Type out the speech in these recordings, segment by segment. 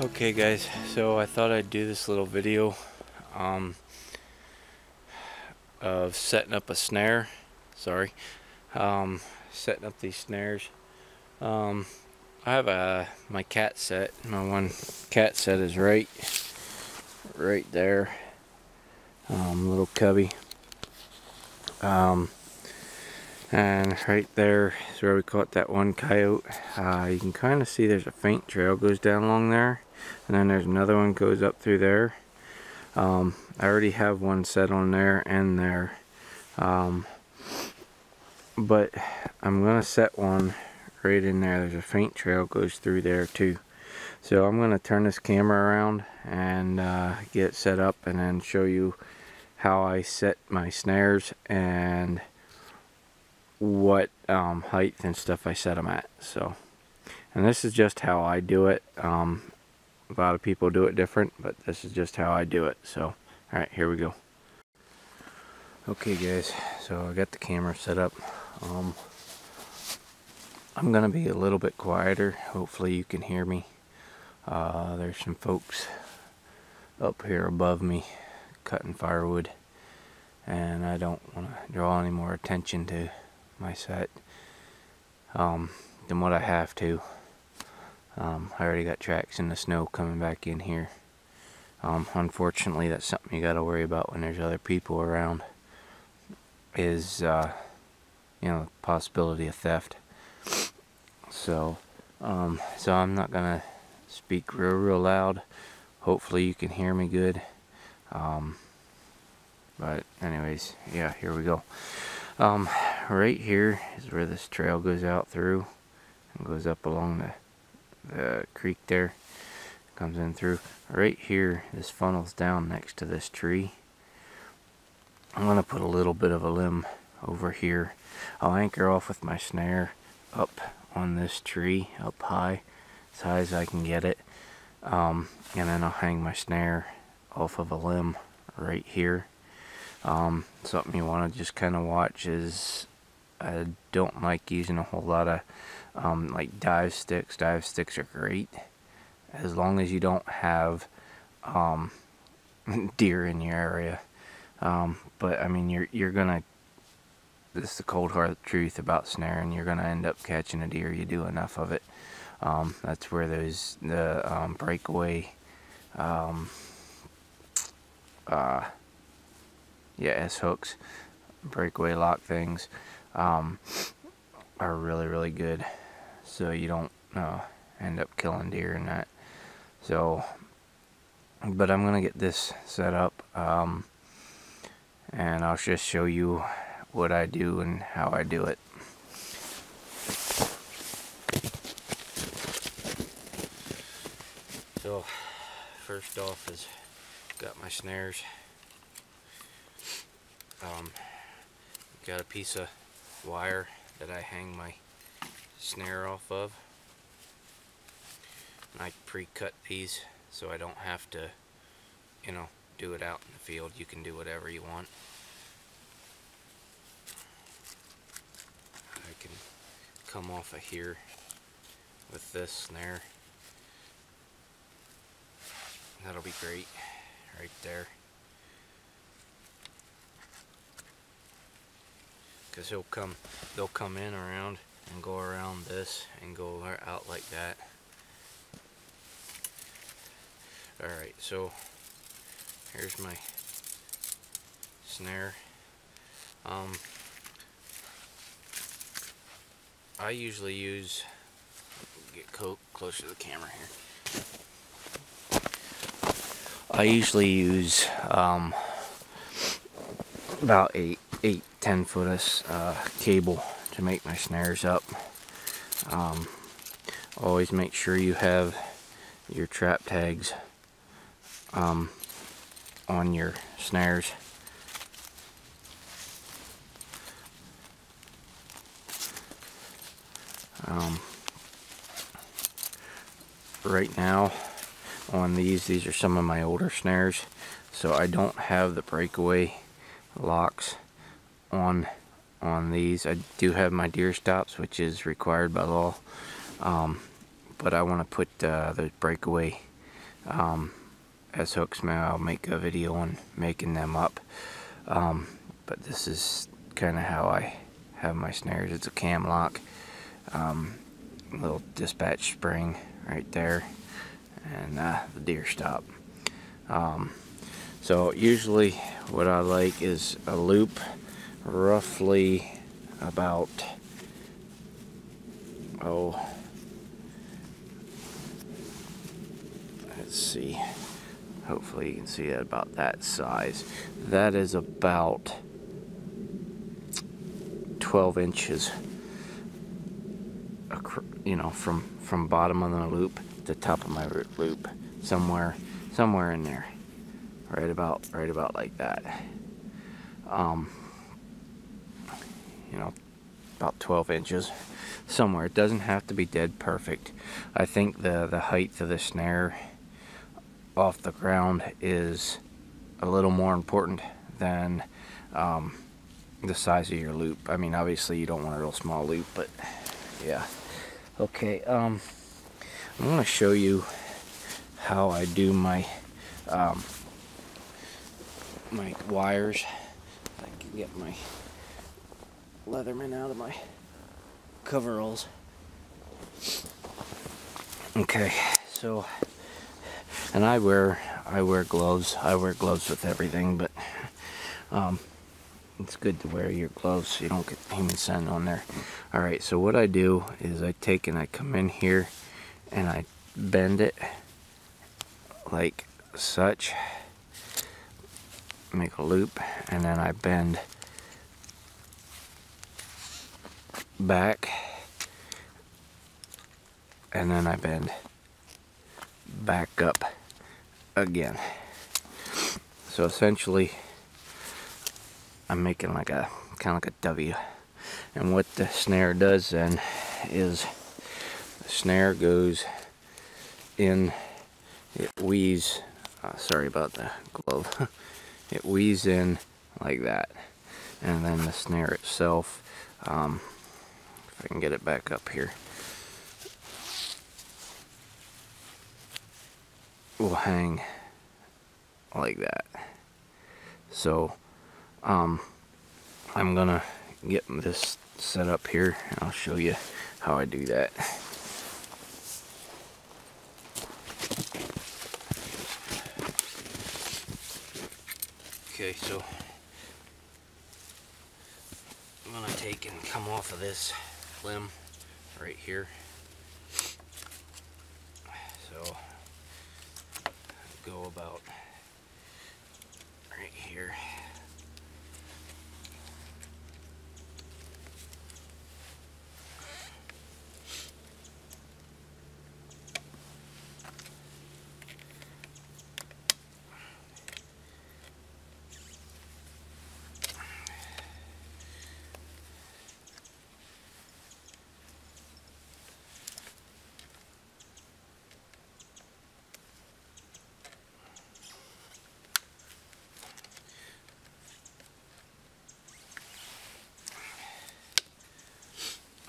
Okay guys, so I thought I'd do this little video um, of setting up a snare, sorry, um, setting up these snares. Um, I have a my cat set, my one cat set is right, right there, um, little cubby. Um, and right there is where we caught that one coyote. Uh, you can kind of see there's a faint trail goes down along there and then there's another one goes up through there. Um, I already have one set on there and there. Um, but I'm gonna set one right in there. There's a faint trail goes through there too. So I'm gonna turn this camera around and uh, get set up and then show you how I set my snares and what um, height and stuff I set them at so. And this is just how I do it um, a lot of people do it different but this is just how I do it so. Alright here we go. Okay guys so I got the camera set up. Um, I'm gonna be a little bit quieter. Hopefully you can hear me. Uh, there's some folks up here above me cutting firewood and I don't want to draw any more attention to my set um, than what I have to. Um, I already got tracks in the snow coming back in here. Um, unfortunately, that's something you got to worry about when there's other people around. Is uh, you know the possibility of theft. So, um, so I'm not gonna speak real real loud. Hopefully you can hear me good. Um, but anyways, yeah, here we go. Right here is where this trail goes out through and goes up along the, the creek there comes in through. Right here this funnels down next to this tree. I'm gonna put a little bit of a limb over here. I'll anchor off with my snare up on this tree up high as high as I can get it. Um, and then I'll hang my snare off of a limb right here. Um, something you want to just kind of watch is I don't like using a whole lot of um, like dive sticks. Dive sticks are great as long as you don't have um, deer in your area. Um, but I mean, you're you're gonna. This is the cold hard truth about snaring. You're gonna end up catching a deer. You do enough of it. Um, that's where those the um, breakaway. Uh, yeah, S hooks, breakaway lock things, um, are really, really good. So you don't uh, end up killing deer and that. So, but I'm to get this set up, um, and I'll just show you what I do and how I do it. So, first off is got my snares um, got a piece of wire that I hang my snare off of. And I pre-cut these so I don't have to, you know, do it out in the field. You can do whatever you want. I can come off of here with this snare. That'll be great right there. Because he'll come they'll come in around and go around this and go out like that. Alright so here's my snare. Um, I usually use get closer to the camera here. I usually use um, about eight eight 10 foot uh, cable to make my snares up. Um, always make sure you have your trap tags um, on your snares. Um, right now on these, these are some of my older snares, so I don't have the breakaway locks on on these. I do have my deer stops, which is required by law. Um, but I want to put uh, the breakaway um, S hooks. Now I'll make a video on making them up. Um, but this is kind of how I have my snares. It's a cam lock um, little dispatch spring right there and uh, the deer stop. Um, so usually what I like is a loop roughly about oh let's see. Hopefully you can see it about that size. That is about 12 inches you know from from bottom of the loop to top of my loop somewhere somewhere in there. Right about right about like that. Um, you know about 12 inches somewhere. It doesn't have to be dead perfect. I think the the height of the snare off the ground is a little more important than um, the size of your loop. I mean obviously you don't want a real small loop but yeah. Okay um, I'm to show you how I do my um, my wires. I can get my Leatherman out of my coveralls. Okay, so and I wear I wear gloves. I wear gloves with everything, but um, it's good to wear your gloves so you don't get human scent on there. All right, so what I do is I take and I come in here and I bend it like such make a loop and then I bend back and then I bend back up again. So essentially I'm making like a kind of like a W. And what the snare does then is the snare goes in it weaves uh, sorry about the glove. It weaves in like that. And then the snare itself um, I can get it back up here. Will hang like that. So um, I'm gonna get this set up here and I'll show you how I do that. Okay, so I'm gonna take and come off of this limb right here. So go about right here.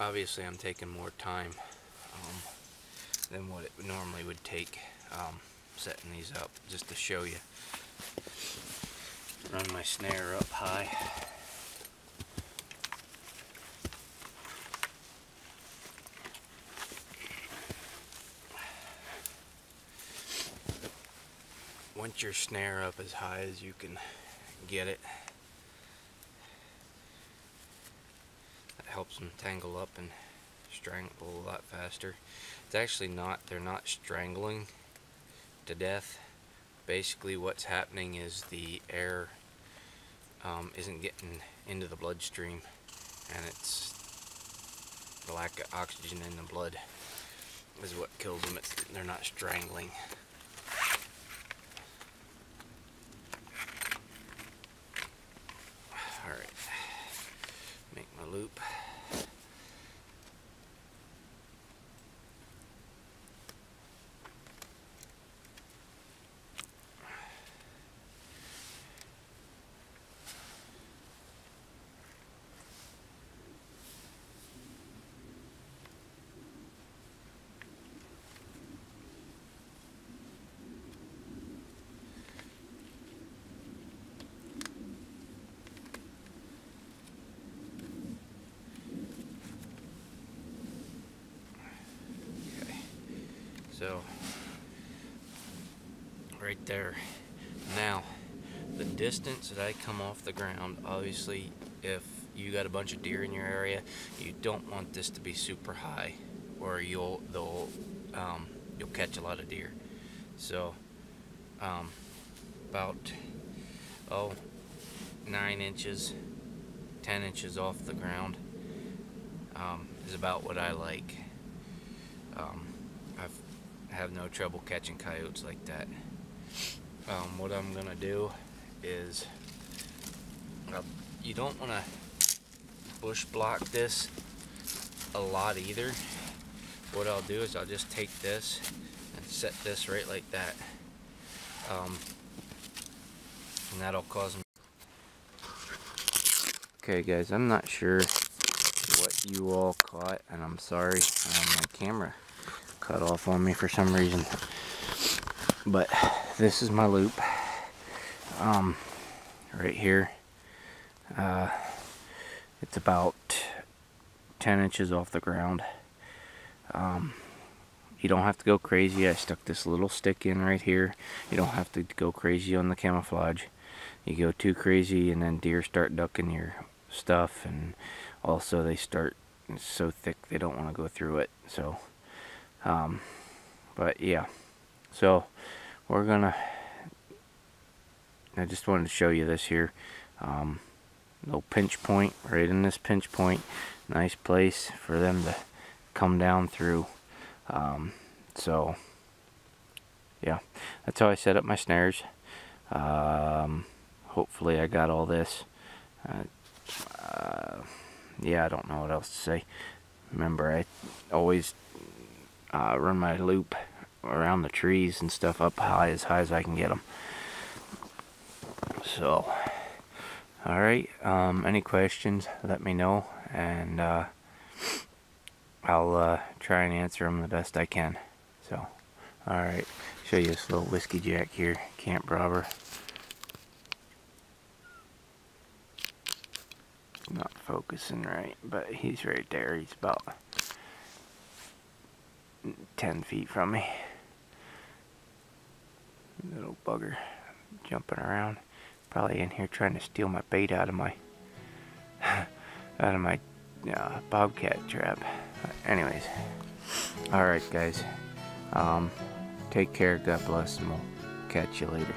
Obviously I'm taking more time um, than what it normally would take um, setting these up just to show you. Run my snare up high. Once your snare up as high as you can get it helps them tangle up and strangle a lot faster. It's actually not, they're not strangling to death. Basically what's happening is the air um, isn't getting into the bloodstream and it's the lack of oxygen in the blood is what kills them. It's, they're not strangling. Alright, make my loop. So, right there. Now, the distance that I come off the ground, obviously, if you got a bunch of deer in your area, you don't want this to be super high, or you'll they'll um, you'll catch a lot of deer. So, um, about oh nine inches, ten inches off the ground um, is about what I like. Um, have no trouble catching coyotes like that. Um, what I'm gonna do is uh, you don't want to bush block this a lot either. What I'll do is I'll just take this and set this right like that. Um, and that'll cause me. Okay guys, I'm not sure what you all caught and I'm sorry um, my camera cut off on me for some reason. But this is my loop. Um, right here. Uh, it's about 10 inches off the ground. Um, you don't have to go crazy. I stuck this little stick in right here. You don't have to go crazy on the camouflage. You go too crazy and then deer start ducking your stuff and also they start so thick they don't want to go through it. So, um, but yeah. So, we're gonna I just wanted to show you this here. Um, little pinch point right in this pinch point. Nice place for them to come down through. Um, so yeah. That's how I set up my snares. Um, hopefully I got all this. Uh, uh, yeah I don't know what else to say. Remember I always uh, run my loop around the trees and stuff up high as high as I can get them so, alright, um, any questions, let me know, and uh, I'll uh, try and answer them the best I can. So, alright, show you this little whiskey jack here, camp robber. Not focusing right, but he's right there. He's about 10 feet from me. Little bugger jumping around. Probably in here trying to steal my bait out of my out of my uh, bobcat trap. Anyways, all right, guys. Um, take care. God bless, and we'll catch you later.